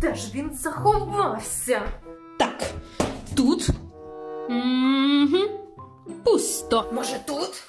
Де ж він заховався? Так, тут. Угу. Пусто. Може тут?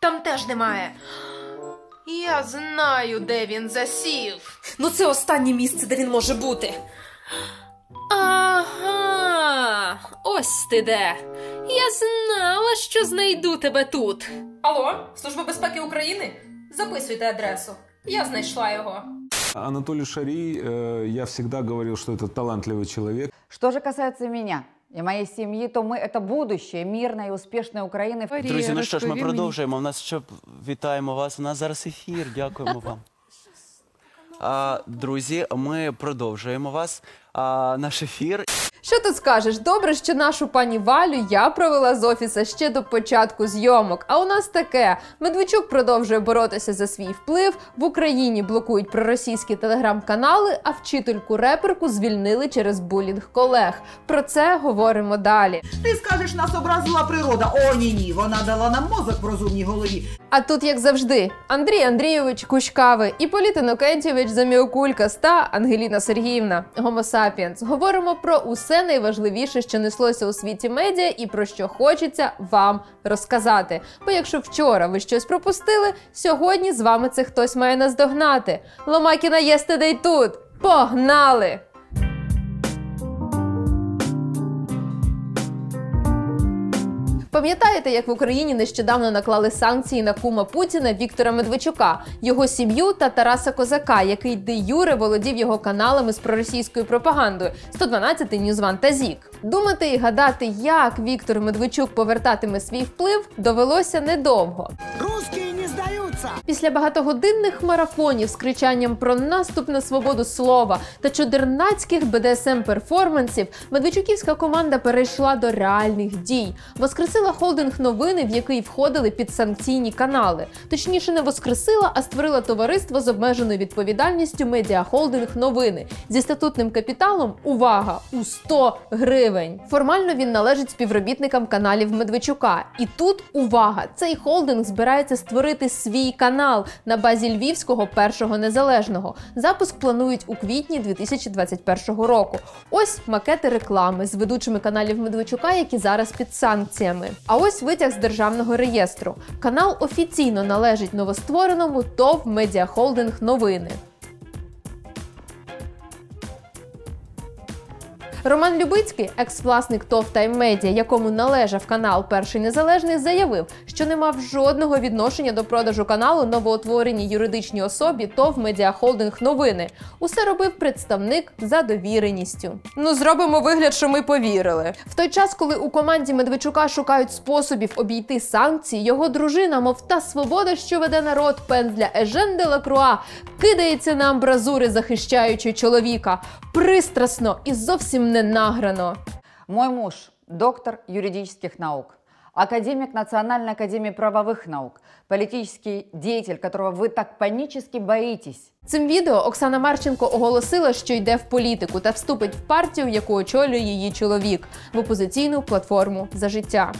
Там теж немає. Я знаю, де він засів. Ну, це останнє місце, де він може бути. Ага, ось ти де. Я знала, що знайду тебе тут. Алло, Служба безпеки України? Записуйте адресу. Я знайшла його. Анатолий Шарий, э, я всегда говорил, что это талантливый человек. Что же касается меня и моей семьи, то мы это будущее мирной и успешной Украины. Друзі, ну що ж, ми продовжуємо. У нас що вітаємо вас. У нас зараз ефір. Дякуємо вам. А, друзі, ми продовжуємо вас. А, наш ефір. Що тут скажеш? Добре, що нашу пані Валю я провела з офіса ще до початку зйомок. А у нас таке: Медведчук продовжує боротися за свій вплив. В Україні блокують проросійські телеграм-канали, а вчительку реперку звільнили через булінг колег. Про це говоримо далі. Ти скажеш, нас образила природа. О, ні, ні, вона дала нам мозок в розумній голові. А тут, як завжди, Андрій Андрійович Кущ Кави, Іполіт Інокентьєвич Заміокулькас та Ангеліна Сергіївна Гомо Сапіенс. Говоримо про усе найважливіше, що неслося у світі медіа, і про що хочеться вам розказати. Бо якщо вчора ви щось пропустили, сьогодні з вами це хтось має наздогнати. Ломакіна Yesterday тут. Погнали! Пам'ятаєте, як в Україні нещодавно наклали санкції на кума Путіна Віктора Медведчука, його сім'ю та Тараса Козака, який де юре володів його каналами з проросійською пропагандою 112 NewsOne та ZIK. Думати і гадати, як Віктор Медведчук повертатиме свій вплив, довелося недовго. Русские не сдаются! Після багатогодинних марафонів з кричанням про наступ на свободу слова та чудернацьких БДСМ перформансів Медведчуківська команда перейшла до реальних дій. Воскресила холдинг новини, в який входили підсанкційні канали. Точніше, не воскресила, а створила товариство з обмеженою відповідальністю медіахолдинг новини зі статутним капіталом. Увага! У 100 гривень. Формально він належить співробітникам каналів Медведчука. І тут увага! Цей холдинг збирається створити свій канал на базі Львівського першого незалежного. Запуск планують у квітні 2021 року. Ось макети реклами з ведучими каналів Медведчука, які зараз під санкціями. А ось витяг з державного реєстру. Канал офіційно належить новоствореному ТОВ Медіахолдинг Новини. Роман Любицький, екс-власник ТОВ Тайм Медіа, якому належав канал Перший Незалежний, заявив, що не мав жодного відношення до продажу каналу новоутвореній юридичній особі ТОВ Медіахолдинг Новини. Усе робив представник за довіреністю. Ну зробимо вигляд, що ми повірили. В той час, коли у команді Медведчука шукають способів обійти санкції, його дружина, мов та свобода, що веде народ пензля Ежен де Лакруа, кидається на амбразури, захищаючи чоловіка. Пристрасно і зовсім не награно. Мой муж – доктор юридических наук, академик Национальной академии правовых наук, политический деятель, которого вы так панически боитесь. Цим відео Оксана Марченко оголосила, що йде в політику та вступить в партію, яку очолює її чоловік в опозиційну платформу за життя.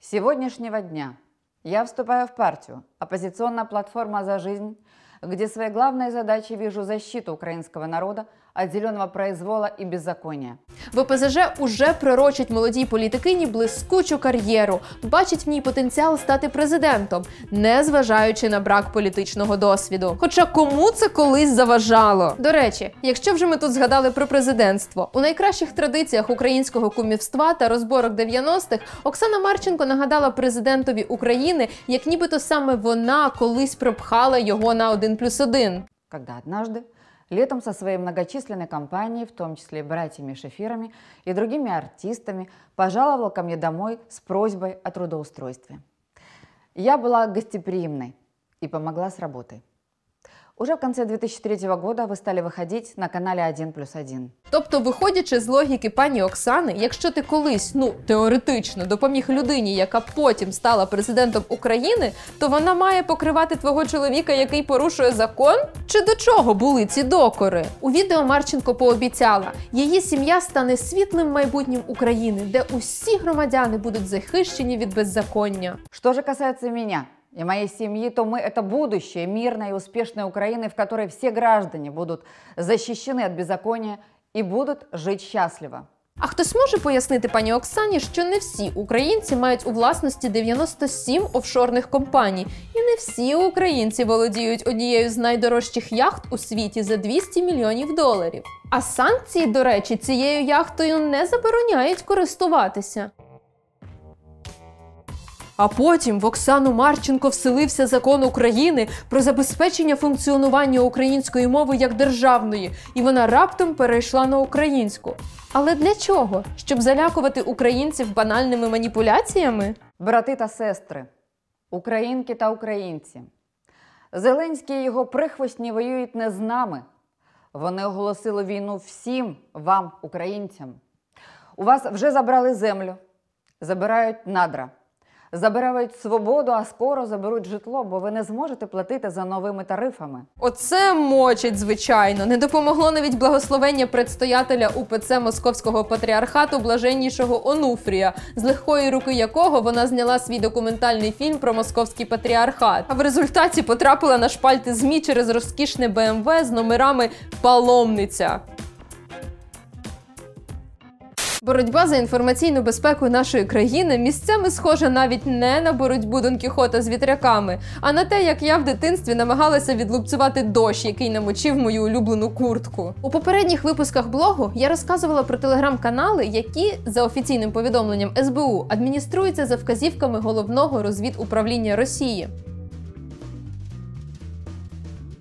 С сегодняшнего дня я вступаю в партию «Оппозиционная платформа за жизнь», где своей главной задачей вижу защиту украинского народа от зеленого произвола и беззакония. В ОПЗЖ уже пророчить молодій політикині блискучу кар'єру, бачить в ній потенціал стати президентом, не зважаючи на брак політичного досвіду. Хоча кому це колись заважало? До речі, якщо вже ми тут згадали про президентство, у найкращих традиціях українського кумівства та розборок 90-х Оксана Марченко нагадала президентові України, як нібито саме вона колись пропхала його на 1 плюс 1. Когда однажды летом со своей многочисленной компанией, в том числе братьями Шефирами и другими артистами, пожаловал ко мне домой с просьбой о трудоустройстве. Я была гостеприимной и помогла с работой. Уже в конце 2003 года вы стали выходить на канале 1 плюс 1. Тобто, виходячи з логіки пані Оксани, якщо ти колись, ну теоретично, допоміг людині, яка потім стала президентом України, то вона має покривати твого чоловіка, який порушує закон? Чи до чого були ці докори? У відео Марченко пообіцяла, її сім'я стане світлим майбутнім України, де усі громадяни будуть захищені від беззаконня. Что же касается меня и моей семьи, то мы – это будущее мирной и успешной Украины, в которой все граждане будут защищены от беззакония и будут жить счастливо. А хтось може пояснити пані Оксані, що не всі українці мають у власності 97 офшорних компаній, і не всі українці володіють однією з найдорожчих яхт у світі за 200 мільйонів доларів. А санкції, до речі, цією яхтою не забороняють користуватися. А потім в Оксану Марченко вселився закон України про забезпечення функціонування української мови як державної, і вона раптом перейшла на українську. Але для чого? Щоб залякувати українців банальними маніпуляціями? Брати та сестри, українки та українці. Зеленський і його прихвостні воюють не з нами. Вони оголосили війну всім вам, українцям. У вас вже забрали землю, забирають надра, забирають свободу, а скоро заберуть житло, бо ви не зможете платити за новими тарифами. Оце мочить, звичайно. Не допомогло навіть благословення предстоятеля УПЦ Московського патріархату блаженнішого Онуфрія, з легкої руки якого вона зняла свій документальний фільм про московський патріархат. А в результаті потрапила на шпальти ЗМІ через розкішне БМВ з номерами Паломниця. Боротьба за інформаційну безпеку нашої країни місцями схожа навіть не на боротьбу Дон Кіхота з вітряками, а на те, як я в дитинстві намагалася відлупцювати дощ, який намочив мою улюблену куртку. У попередніх випусках блогу я розказувала про телеграм-канали, які за офіційним повідомленням СБУ адмініструються за вказівками головного розвідуправління Росії.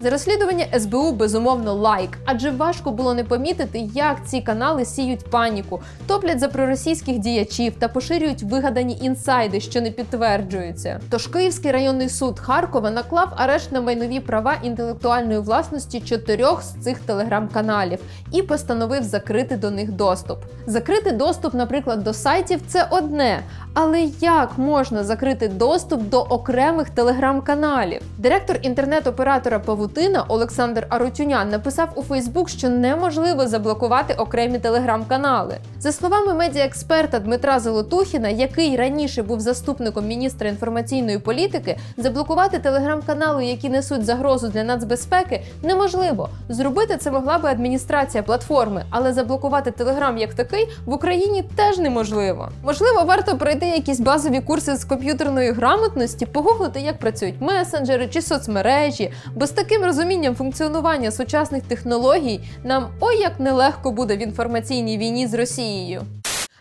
За розслідування СБУ безумовно лайк, адже важко було не помітити, як ці канали сіють паніку, топлять за проросійських діячів та поширюють вигадані інсайди, що не підтверджуються. Тож Київський районний суд Харкова наклав арешт на майнові права інтелектуальної власності чотирьох з цих телеграм-каналів і постановив закрити до них доступ. Закрити доступ, наприклад, до сайтів це одне. Але як можна закрити доступ до окремих телеграм-каналів? Директор інтернет-оператора Павутина Олександр Арутюнян написав у Фейсбук, що неможливо заблокувати окремі телеграм-канали. За словами медіаексперта Дмитра Золотухіна, який раніше був заступником міністра інформаційної політики, заблокувати телеграм-канали, які несуть загрозу для нацбезпеки, неможливо. Зробити це могла би адміністрація платформи, але заблокувати телеграм як такий в Україні теж неможливо. Можливо, варто пройти якісь базові курси з комп'ютерної грамотності, погуглити, як працюють месенджери чи соцмережі, бо з таким розумінням функціонування сучасних технологій нам ой як нелегко буде в інформаційній війні з Росією.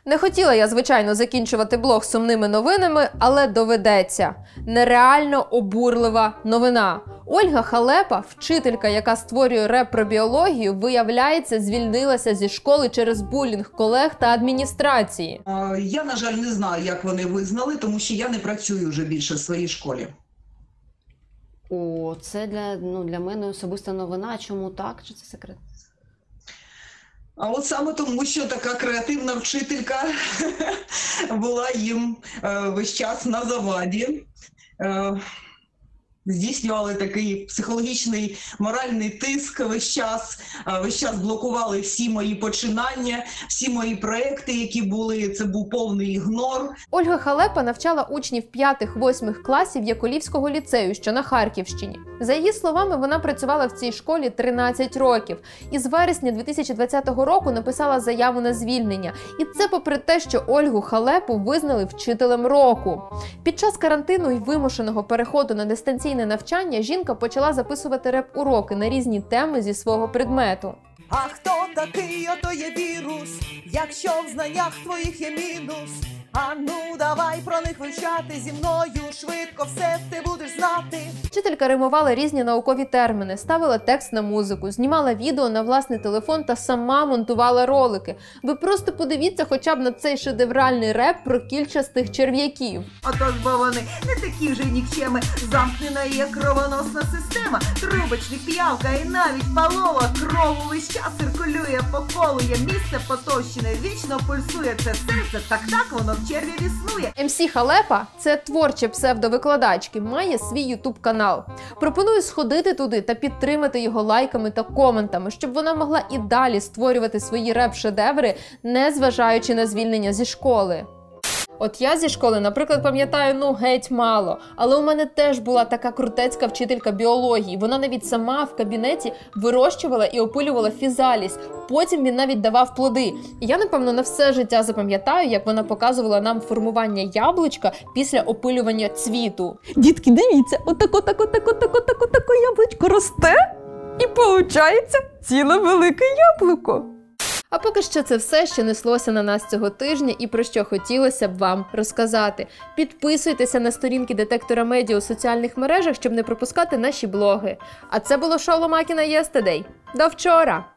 Не хотіла я, звичайно, закінчувати блог сумними новинами, але доведеться. Нереально обурлива новина. Ольга Халепа, вчителька, яка створює реп про біологію, виявляється, звільнилася зі школи через булінг колег та адміністрації. Я, на жаль, не знаю, як вони визнали, тому що я не працюю вже більше в своїй школі. О, це для, ну, для мене особиста новина. Чому так? Чи це секрет? А от саме тому, що така креативна вчителька була їм е, весь час на заваді. Здійснювали такий психологічний моральний тиск весь час, весь час блокували всі мої починання, всі мої проекти, які були. Це був повний ігнор. Ольга Халепа навчала учнів 5-8 класів Яколівського ліцею, що на Харківщині. За її словами, вона працювала в цій школі 13 років і з вересня 2020 року написала заяву на звільнення. І це попри те, що Ольгу Халепу визнали вчителем року. Під час карантину і вимушеного переходу на дистанційне навчання жінка почала записувати реп-уроки на різні теми зі свого предмету. А хто такий, ото є вірус, якщо в знаннях твоїх є мінус. А ну давай про них вивчати зі мною швидко все ти будеш знати. Вчителька римувала різні наукові терміни, ставила текст на музику, знімала відео на власний телефон та сама монтувала ролики. Ви просто подивіться хоча б на цей шедевральний реп про кільчастих черв'яків. Отож, бо вони не такі вже нікчеми. Замкнена є кровоносна система. Трубочник, п'явка і навіть палова. Кров увесь час циркулює по колу. Є місце потовщене, вічно пульсує це серце. Так так воно черві існує. МС Халепа це творче псевдовикладачки, має свій ютуб канал. Пропоную сходити туди та підтримати його лайками та коментами, щоб вона могла і далі створювати свої реп-шедеври, не зважаючи на звільнення зі школи. От я зі школи, наприклад, пам'ятаю, ну геть мало. Але у мене теж була така крутецька вчителька біології. Вона навіть сама в кабінеті вирощувала і опилювала фізаліс. Потім він навіть давав плоди. І я, напевно, на все життя запам'ятаю, як вона показувала нам формування яблучка після опилювання цвіту. Дітки, дивіться, отако, тако, тако, тако, тако, тако яблучко росте, і виходить ціле велике яблуко. А поки що це все, що неслося на нас цього тижня, і про що хотілося б вам розказати. Підписуйтеся на сторінки детектора медіа у соціальних мережах, щоб не пропускати наші блоги. А це було шоу Ломакіна Єстедей. До вчора!